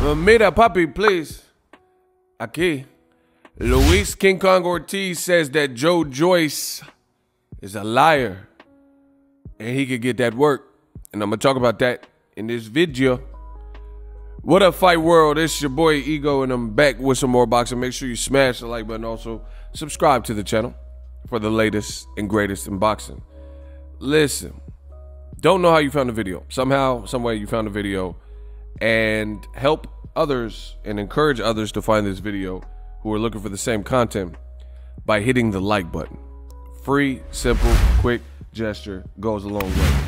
Uh, mira, papi, please. Aquí. Luis King Kong Ortiz says that Joe Joyce is a liar and he could get that work. And I'm going to talk about that in this video. What up, Fight World? It's your boy Ego, and I'm back with some more boxing. Make sure you smash the like button. Also, subscribe to the channel for the latest and greatest in boxing. Listen, don't know how you found the video. Somehow, some way you found the video and help others and encourage others to find this video who are looking for the same content by hitting the like button. Free, simple, quick gesture goes a long way.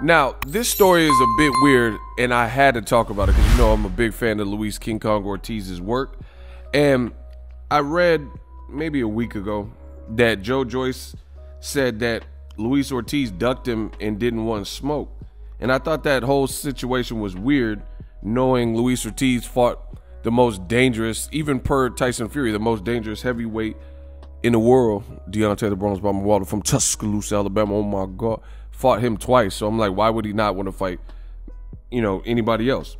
Now, this story is a bit weird, and I had to talk about it because you know I'm a big fan of Luis King Kong Ortiz's work. And I read maybe a week ago that Joe Joyce said that Luis Ortiz ducked him and didn't want to smoke. And I thought that whole situation was weird, knowing Luis Ortiz fought the most dangerous, even per Tyson Fury, the most dangerous heavyweight in the world. Deontay the Bronze Bomber Wilder from Tuscaloosa, Alabama. Oh my God, fought him twice. So I'm like, why would he not want to fight, you know, anybody else?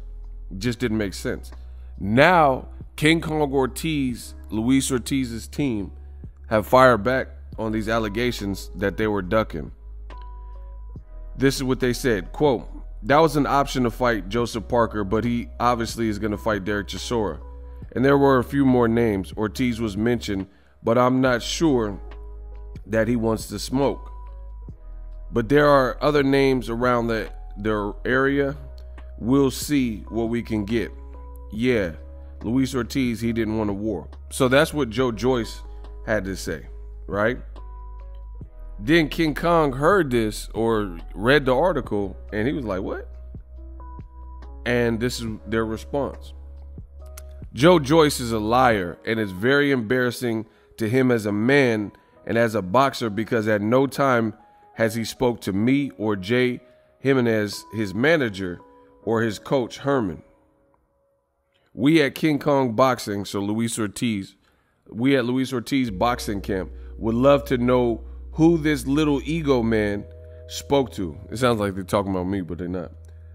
Just didn't make sense. Now, King Kong Ortiz, Luis Ortiz's team, have fired back on these allegations that they were ducking. This is what they said, quote, that was an option to fight Joseph Parker, but he obviously is going to fight Derek Chisora. And there were a few more names. Ortiz was mentioned, but I'm not sure that he wants to smoke. But there are other names around the, the area. We'll see what we can get. Yeah, Luis Ortiz, he didn't want a war. So that's what Joe Joyce had to say, right? Then King Kong heard this or read the article and he was like, What? And this is their response Joe Joyce is a liar and it's very embarrassing to him as a man and as a boxer because at no time has he spoke to me or Jay Jimenez, his manager, or his coach Herman. We at King Kong Boxing, so Luis Ortiz, we at Luis Ortiz Boxing Camp would love to know who this little ego man spoke to. It sounds like they're talking about me, but they're not.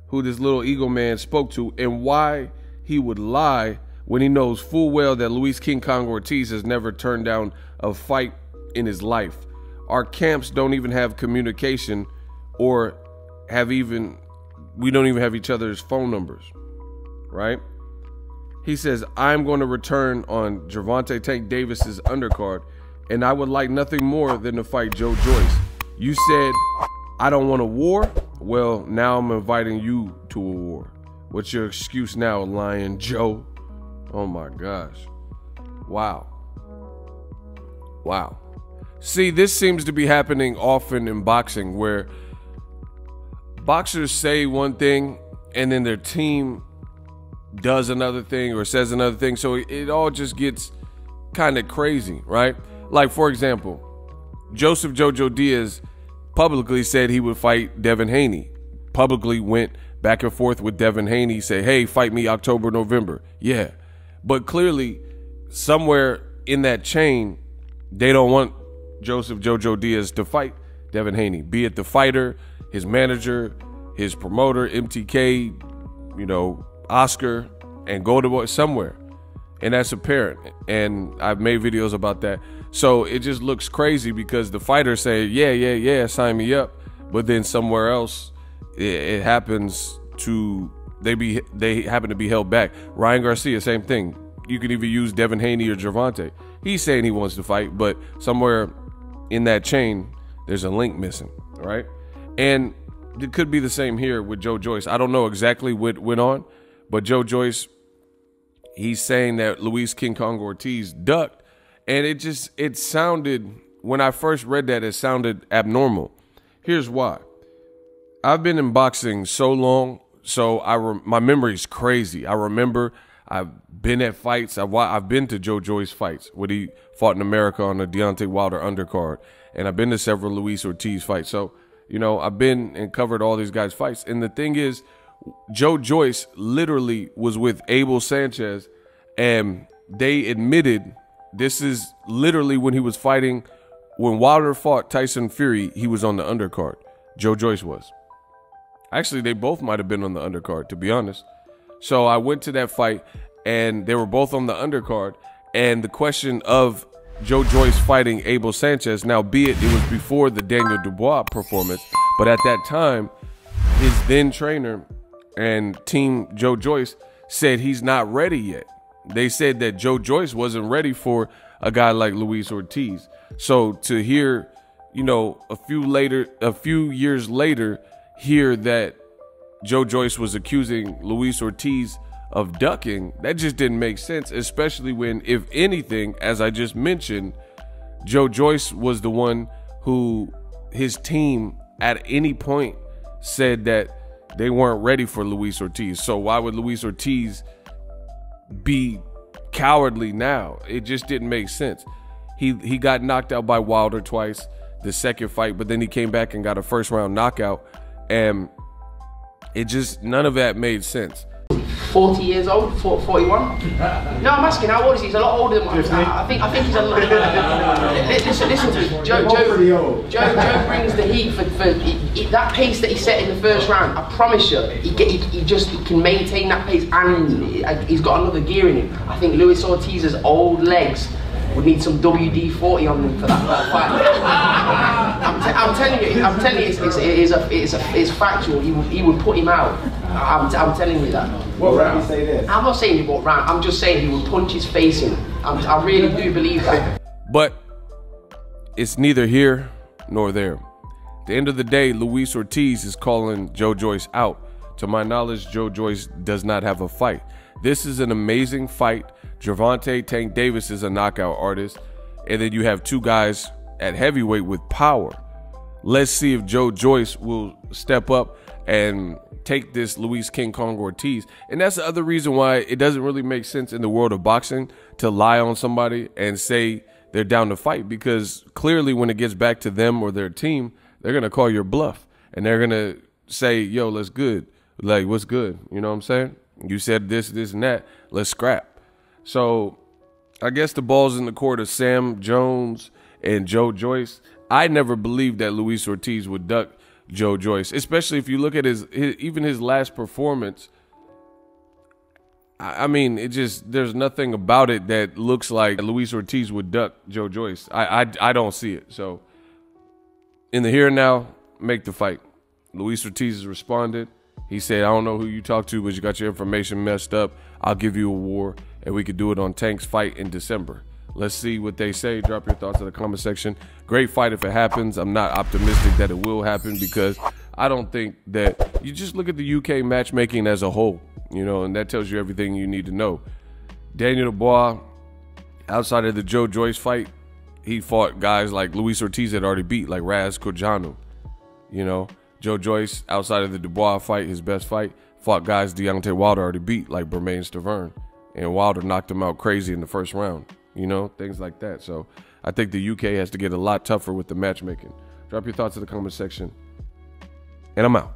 Who this little ego man spoke to and why he would lie when he knows full well that Luis King Kong Ortiz has never turned down a fight in his life. Our camps don't even have communication or have even, we don't even have each other's phone numbers, right? He says, I'm going to return on Gervonta Tank Davis's undercard and I would like nothing more than to fight Joe Joyce. You said, I don't want a war. Well, now I'm inviting you to a war. What's your excuse now, Lion Joe? Oh my gosh. Wow. Wow. See, this seems to be happening often in boxing where boxers say one thing and then their team does another thing or says another thing. So it, all just gets kind of crazy, right? Like, for example, Joseph Jojo Diaz publicly said he would fight Devin Haney. Publicly went back and forth with Devin Haney, say, hey, fight me October, November. Yeah. But clearly, somewhere in that chain, they don't want Joseph Jojo Diaz to fight Devin Haney, be it the fighter, his manager, his promoter, MTK, you know, Oscar, and go to somewhere. And that's apparent. And I've made videos about that. So it just looks crazy because the fighters say, yeah, yeah, yeah, sign me up. But then somewhere else, it, it happens to they be they happen to be held back. Ryan Garcia, same thing. You can even use Devin Haney or Gervonta. He's saying he wants to fight, but somewhere in that chain, there's a link missing, right? And it could be the same here with Joe Joyce. I don't know exactly what went on, but Joe Joyce, he's saying that Luis King Kong Ortiz ducked and it just it sounded when I first read that it sounded abnormal. Here's why. I've been in boxing so long, so I re- my memory's crazy. I remember I've been at fights. I've I've been to Joe Joyce fights when he fought in America on the Deontay Wilder undercard, and I've been to several Luis Ortiz fights. So you know I've been and covered all these guys' fights. And the thing is, Joe Joyce literally was with Abel Sanchez, and they admitted this is literally when he was fighting. When Wilder fought Tyson Fury, he was on the undercard. Joe Joyce was. Actually, they both might have been on the undercard, to be honest. So I went to that fight, and they were both on the undercard. And the question of Joe Joyce fighting Abel Sanchez, now be it it was before the Daniel Dubois performance, but at that time, his then trainer and team Joe Joyce said he's not ready yet. They said that Joe Joyce wasn't ready for a guy like Luis Ortiz. So to hear, you know, a few later, a few years later, hear that Joe Joyce was accusing Luis Ortiz of ducking, that just didn't make sense, especially when, if anything, as I just mentioned, Joe Joyce was the one who his team at any point said that they weren't ready for Luis Ortiz. So why would Luis Ortiz be cowardly now? It just didn't make sense. He he got knocked out by Wilder twice the second fight, but then he came back and got a first round knockout and it just none of that made sense. 40 years old, 41. No, I'm asking how old is he? He's a lot older than I, I think. I think he's a lot. listen, listen to me. Joe, Joe, Joe, Joe brings the heat for, for he, he, that pace that he set in the first round. I promise you, he, he, he just he can maintain that pace, and uh, he's got another gear in him. I think Luis Ortiz's old legs would need some WD-40 on them for that, that fight. I'm, I'm, telling you, I'm telling you, it's, it's, it's, a, it's, a, it's factual. He would, he would put him out. Ah. I'm, I'm telling you that. What round say this? I'm not saying he what round. I'm just saying he would punch his face in. I'm, I really do believe that. But it's neither here nor there. At the end of the day, Luis Ortiz is calling Joe Joyce out. To my knowledge, Joe Joyce does not have a fight. This is an amazing fight. Gervonta Tank Davis is a knockout artist. And then you have two guys at heavyweight with power. Let's see if Joe Joyce will step up and take this Luis King Kong Ortiz. And that's the other reason why it doesn't really make sense in the world of boxing to lie on somebody and say they're down to fight because clearly when it gets back to them or their team, they're going to call your bluff and they're going to say, yo, let's good. Like, what's good? You know what I'm saying? You said this, this, and that. Let's scrap. So I guess the ball's in the court of Sam Jones and Joe Joyce. I never believed that Luis Ortiz would duck Joe Joyce, especially if you look at his, his even his last performance. I, I mean, it just there's nothing about it that looks like Luis Ortiz would duck Joe Joyce. I, I I don't see it. So in the here and now, make the fight. Luis Ortiz has responded. He said, I don't know who you talked to, but you got your information messed up. I'll give you a war, and we could do it on Tank's fight in December. Let's see what they say. Drop your thoughts in the comment section. Great fight if it happens. I'm not optimistic that it will happen because I don't think that you just look at the UK matchmaking as a whole, you know, and that tells you everything you need to know. Daniel Dubois, outside of the Joe Joyce fight, he fought guys like Luis Ortiz had already beat, like Raz Cojanu. You know, Joe Joyce, outside of the Dubois fight, his best fight, fought guys Deontay Wilder already beat, like Bermane Stiverne. And Wilder knocked him out crazy in the first round you know, things like that. So I think the UK has to get a lot tougher with the matchmaking. Drop your thoughts in the comment section. And I'm out.